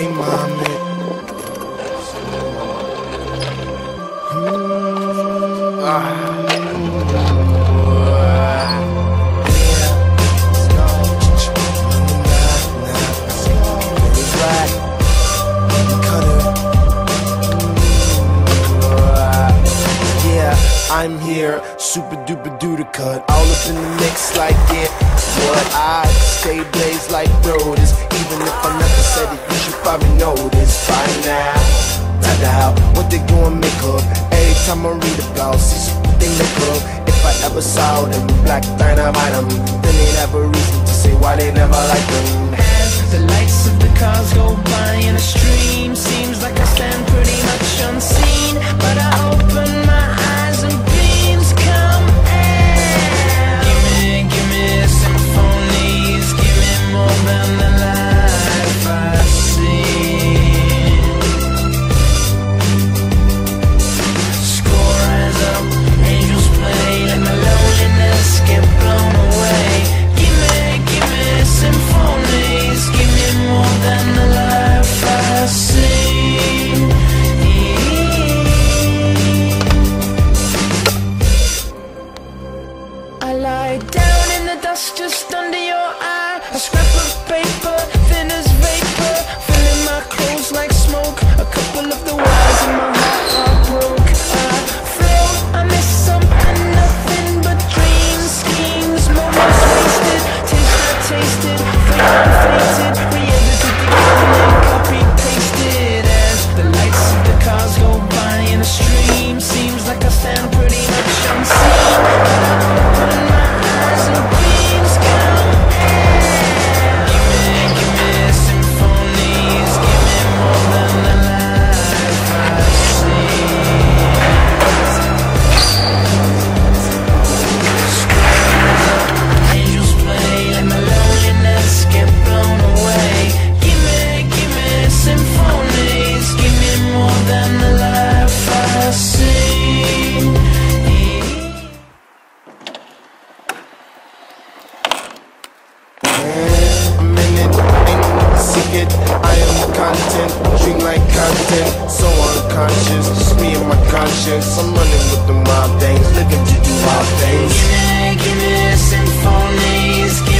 Hey, mommy. I'm here, super duper duper cut, all up in the mix like it. What I stay blazed like roses, even if I never said it, probably know this by now. Find out what they gonna make up. Every time I read about, what they make up. If I ever saw them black dynamite them, then they'd have a reason to say why they never like them. As the lights of the cars go by in a stream, seems like I stand pretty much unseen, your eye. No. I am content, dream like content, so unconscious. Just me and my conscience. I'm running with the mob things, looking to do wild things. Give me, give